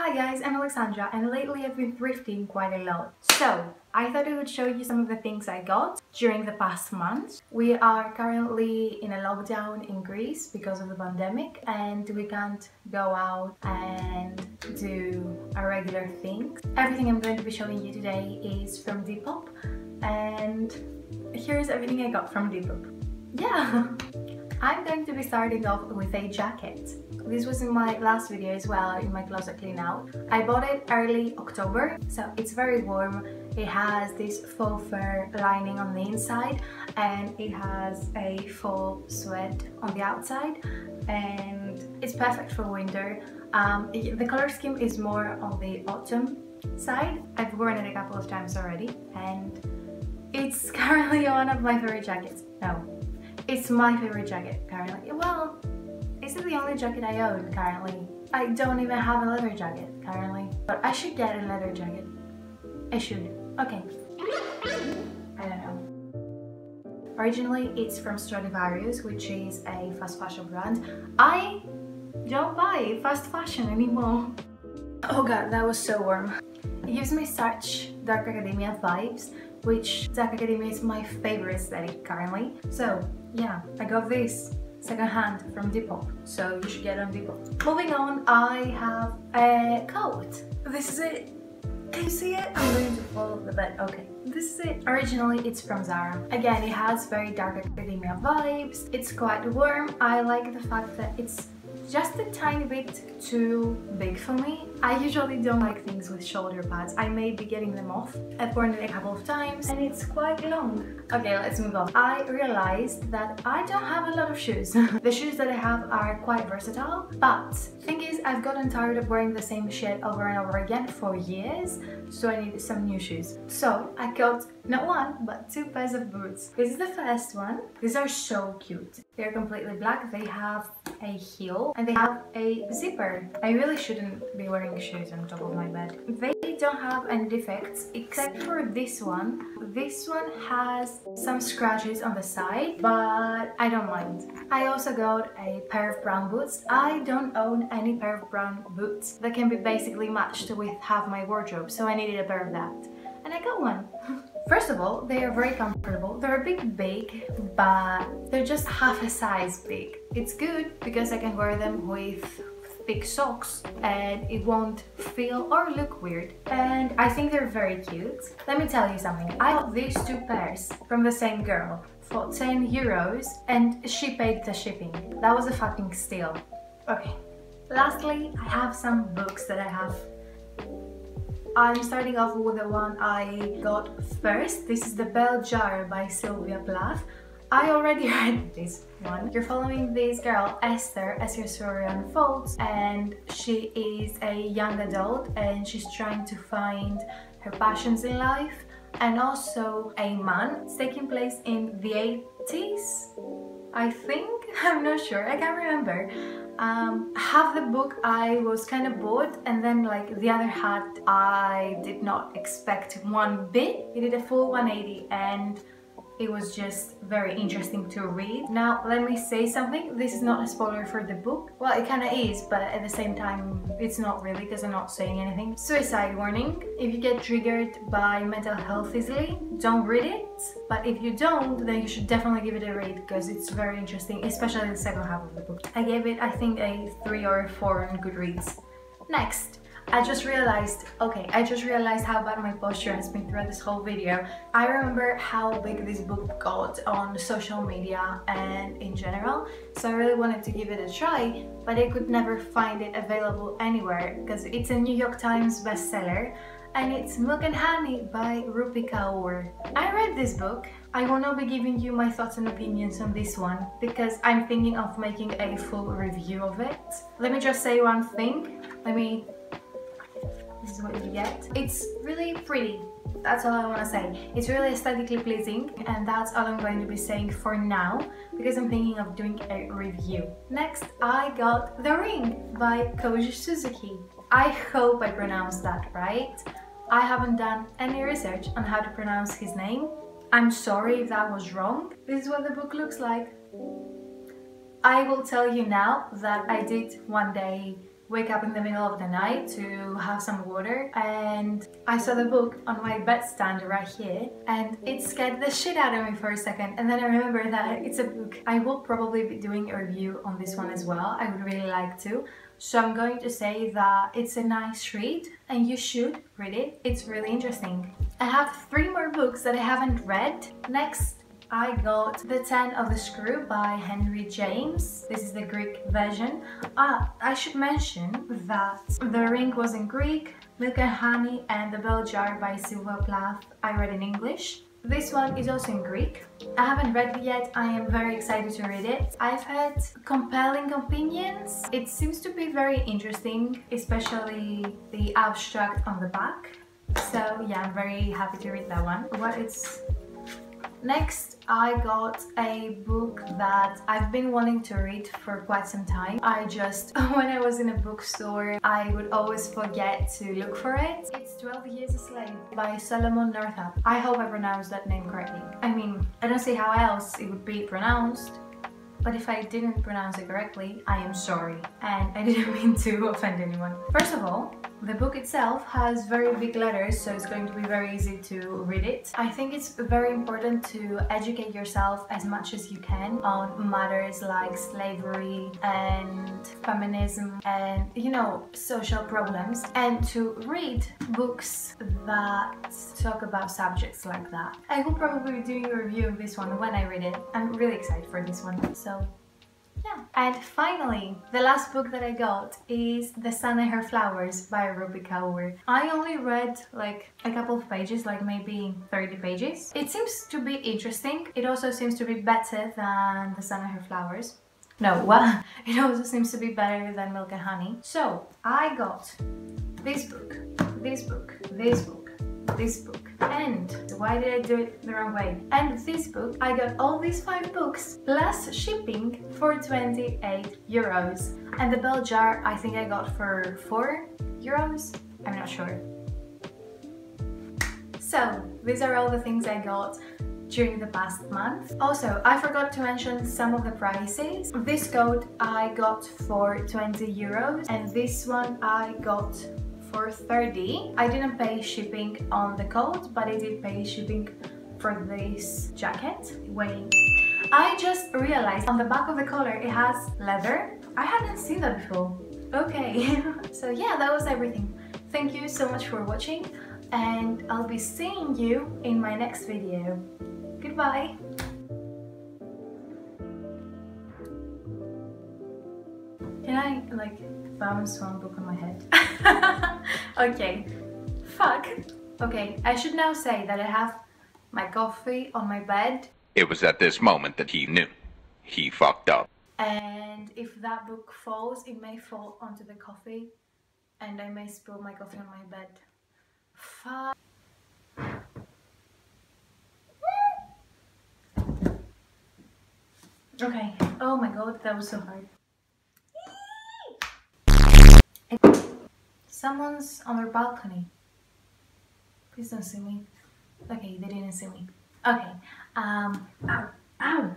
Hi guys, I'm Alexandra and lately I've been thrifting quite a lot. So, I thought I would show you some of the things I got during the past month. We are currently in a lockdown in Greece because of the pandemic and we can't go out and do our regular things. Everything I'm going to be showing you today is from Depop and here's everything I got from Depop. Yeah! I'm going to be starting off with a jacket. This was in my last video as well, in my closet clean out. I bought it early October, so it's very warm. It has this faux fur lining on the inside and it has a faux suede on the outside and it's perfect for winter. Um, the color scheme is more on the autumn side. I've worn it a couple of times already and it's currently one of my favorite jackets. No, it's my favorite jacket currently. Well, is the only jacket I own currently? I don't even have a leather jacket currently. But I should get a leather jacket. I should. Okay. I don't know. Originally, it's from Stradivarius, which is a fast fashion brand. I don't buy fast fashion anymore. Oh god, that was so warm. It gives me such Dark Academia vibes, which Dark Academia is my favorite aesthetic currently. So yeah, I got this secondhand from Depop, so you should get on Depop. Moving on, I have a coat. This is it. Can you see it? I'm going to follow the bed. Okay, this is it. Originally, it's from Zara. Again, it has very dark academia vibes. It's quite warm. I like the fact that it's just a tiny bit too big for me. I usually don't like things with shoulder pads. I may be getting them off. I've worn it a couple of times and it's quite long. Okay, let's move on. I realized that I don't have a lot of shoes. the shoes that I have are quite versatile, but thing is I've gotten tired of wearing the same shit over and over again for years, so I needed some new shoes. So I got not one, but two pairs of boots. This is the first one. These are so cute. They're completely black. They have a heel and they have a zipper. I really shouldn't be wearing shoes on top of my bed. They don't have any defects except for this one. This one has some scratches on the side, but I don't mind. I also got a pair of brown boots. I don't own any pair of brown boots that can be basically matched with half my wardrobe, so I needed a pair of that. And I got one. First of all, they are very comfortable. They're a bit big, but they're just half a size big. It's good because I can wear them with thick socks and it won't feel or look weird. And I think they're very cute. Let me tell you something. I got these two pairs from the same girl for 10 euros and she paid the shipping. That was a fucking steal. Okay. Lastly, I have some books that I have I'm starting off with the one I got first. This is The Bell Jar by Sylvia Plath. I already read this one. You're following this girl, Esther, as your story unfolds and she is a young adult and she's trying to find her passions in life and also a man. It's taking place in the 80s, I think? I'm not sure, I can't remember. Um, half the book I was kind of bored and then like the other half I did not expect one bit. It did a full 180 and it was just very interesting to read. Now, let me say something. This is not a spoiler for the book. Well, it kind of is, but at the same time, it's not really because I'm not saying anything. Suicide warning. If you get triggered by mental health easily, don't read it. But if you don't, then you should definitely give it a read because it's very interesting, especially the second half of the book. I gave it, I think, a 3 or a 4 on Goodreads. Next, I just realized, okay, I just realized how bad my posture has been throughout this whole video. I remember how big this book got on social media and in general, so I really wanted to give it a try, but I could never find it available anywhere because it's a New York Times bestseller and it's Milk and Honey by Rupi Kaur. I read this book. I will not be giving you my thoughts and opinions on this one because I'm thinking of making a full review of it. Let me just say one thing. Let me is what you get. It's really pretty. That's all I want to say. It's really aesthetically pleasing and that's all I'm going to be saying for now because I'm thinking of doing a review. Next, I got The Ring by Koji Suzuki. I hope I pronounced that right. I haven't done any research on how to pronounce his name. I'm sorry if that was wrong. This is what the book looks like. I will tell you now that I did one day wake up in the middle of the night to have some water and I saw the book on my bedstand right here and it scared the shit out of me for a second and then I remember that it's a book. I will probably be doing a review on this one as well. I would really like to. So I'm going to say that it's a nice read and you should read it. It's really interesting. I have three more books that I haven't read. Next I got The Turn of the Screw by Henry James. This is the Greek version. Ah, I should mention that The Ring was in Greek, Milk and Honey and The Bell Jar by Sylvia Plath I read in English. This one is also in Greek. I haven't read it yet, I am very excited to read it. I've had compelling opinions. It seems to be very interesting, especially the abstract on the back. So yeah, I'm very happy to read that one. What it's Next, I got a book that I've been wanting to read for quite some time. I just, when I was in a bookstore, I would always forget to look for it. It's 12 Years a Slave by Solomon Northup. I hope I pronounced that name correctly. I mean, I don't see how else it would be pronounced. But if I didn't pronounce it correctly, I am sorry. And I didn't mean to offend anyone. First of all, the book itself has very big letters, so it's going to be very easy to read it. I think it's very important to educate yourself as much as you can on matters like slavery and feminism and, you know, social problems and to read books that talk about subjects like that. I will probably be doing a review of this one when I read it. I'm really excited for this one, so yeah. And finally, the last book that I got is The Sun and Her Flowers by Rupi Kaur. I only read like a couple of pages, like maybe 30 pages. It seems to be interesting. It also seems to be better than The Sun and Her Flowers. No, well, it also seems to be better than Milk and Honey. So, I got this book, this book, this book, this book. And why did I do it the wrong way? And this book, I got all these five books plus shipping for 28 euros. And the bell jar, I think I got for 4 euros? I'm not sure. So, these are all the things I got during the past month. Also, I forgot to mention some of the prices. This coat I got for 20 euros and this one I got for 30. I didn't pay shipping on the coat, but I did pay shipping for this jacket weighing. I just realized on the back of the collar it has leather. I hadn't seen that before. Okay, so yeah, that was everything. Thank you so much for watching and I'll be seeing you in my next video. Goodbye! Can I like bounce one book on my head? okay, fuck. Okay, I should now say that I have my coffee on my bed. It was at this moment that he knew. He fucked up. And if that book falls, it may fall onto the coffee and I may spill my coffee on my bed. Fuck. Okay. Oh my god, that was so hard. Someone's on their balcony. Please don't see me. Okay, they didn't see me. Okay. Um. Ow. Ow.